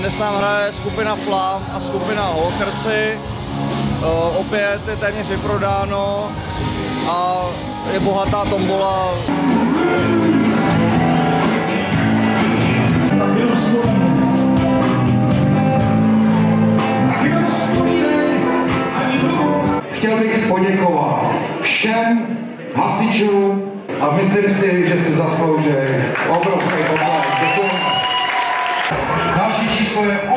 Dnes nám hraje skupina Flam a skupina Holkrci. Opět je téměř vyprodáno a je bohatá tombola. Chtěl bych poděkovat všem hasičům a myslím si, že si zaslouží. for